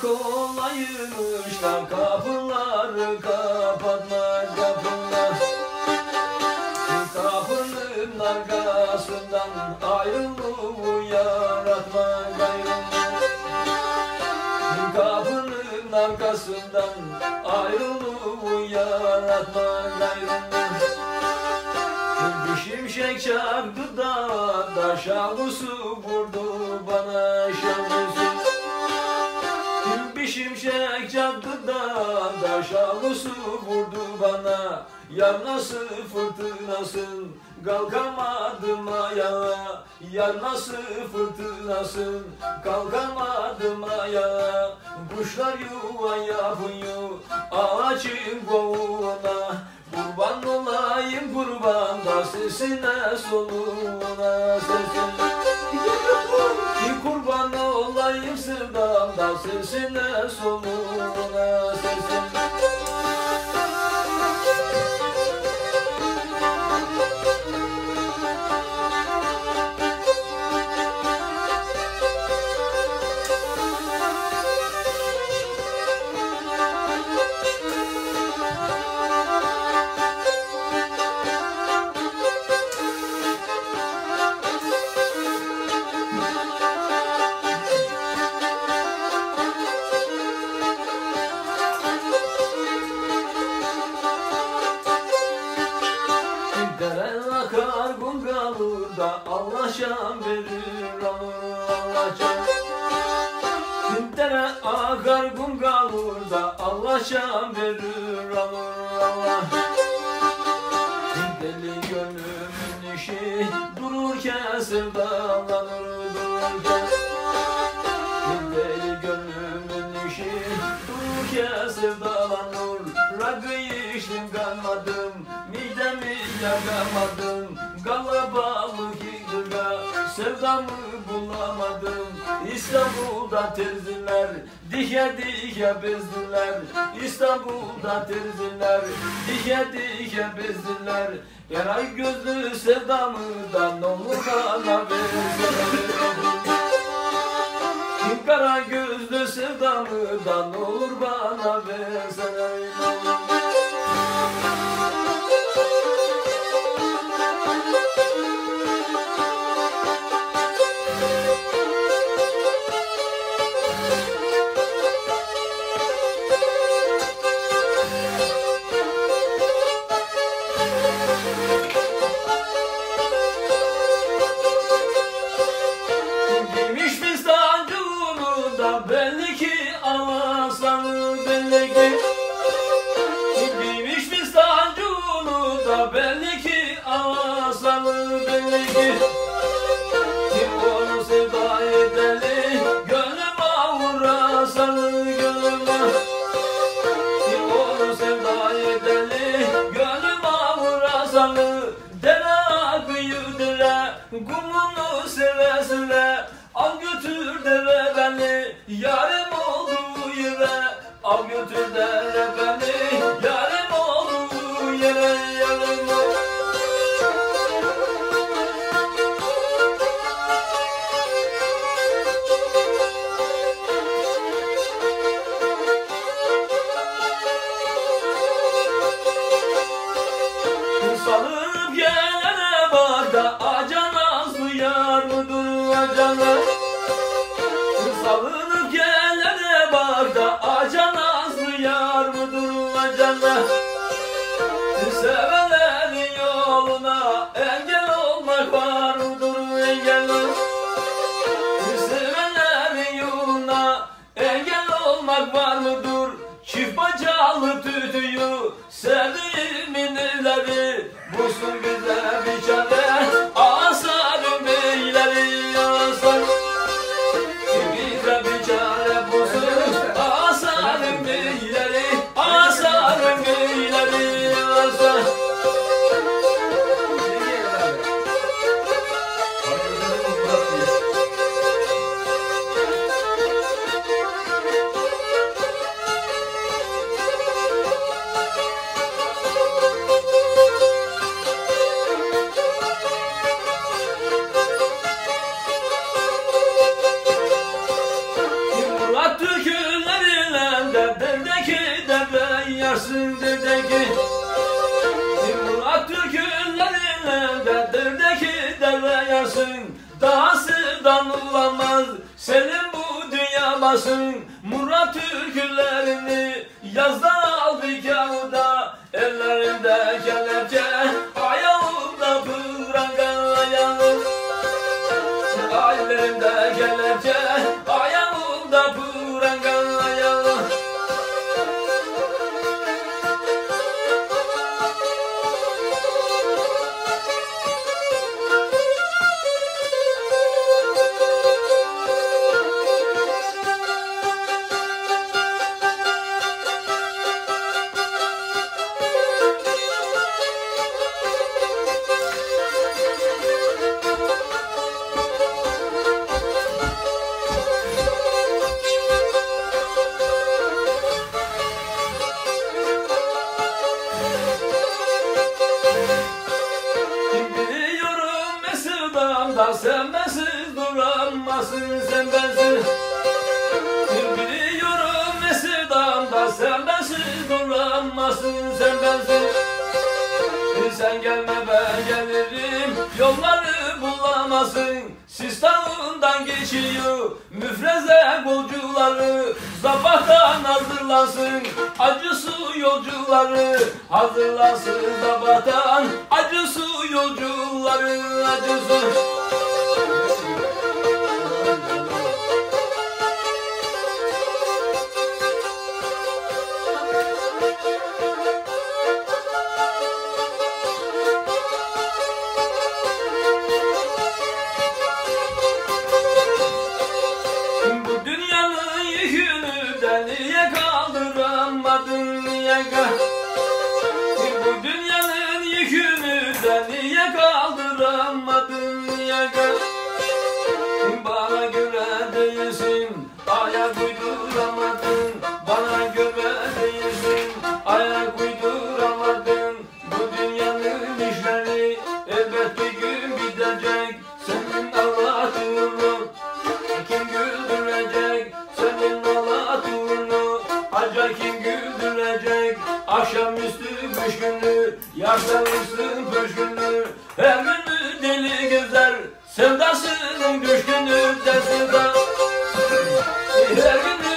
kolaymış da kapıları kapatma kapılar. Kapının arkasından ayrılığı yaratma gayrı Kapının arkasından ayrılığı yaratma gayrı Bir şimşek çaktı da da vurdu bana şavlusu Bir şimşek da da şavlusu vurdu bana. Yar nasıl fırtınasın kalkamadım ayağa. Yar nasıl fırtınasın kalkamadım ayağa. Kuşlar yuva yapıyor ağacın kovuğuna. Kurban olayım kurban da sesine soluğuna sesine. Bir kurban olayım sevdamda sesine soluğuna sesine Şan verir Allah şan Dere akar gungalur da Allah şan verir alır Allah Deli gönlümün işi dururken sevdalanır dururken Deli gönlümün işi dururken sevdalanır. Rakı içtim kalmadım midemi yakamadım Kalabalık sevdamı bulamadım. İstanbul'da terziler dike dike bezdiler. İstanbul'da terziler dike dike bezdiler. Yaray gözlü sevdamı da ne olur bana versinler Kara gözlü sevdamı da olur bana versene 야 mıdır acana Sevenlerin yoluna engel olmak var mıdır engel Sevenlerin yoluna engel olmak var mıdır? Çift bacalı tütüyü olmasın Dahasıdan olamaz Senin bu dünya basın. Murat türkülerini Yazda aldı kağıda. Ellerinde kelepçe Ayağımda pıranga Ellerinde kelepçe sen bensiz duramazsın sen bensiz Biliyorum Mesud'dan sen bensiz duramazsın sen bensiz Sen gelme ben gelirim yolları bulamazsın. Sistan'dan geçiyor müfreze golcuları. Sabahtan hazırlansın acı su yolcuları. Hazırlansın sabahtan acı su yolcuları Acı ayak uyduramadın Bana göre değilsin ayak uyduramadın Bu dünyanın işleri elbet bir gün bitecek. Senin ağlatığını kim güldürecek? Senin ağlatığını Acı kim güldürecek? Akşamüstü püşkünlü Yaşlanırsın püşkünlü günü. Deli güzel Sevdasının düşkünü de. sevda Is that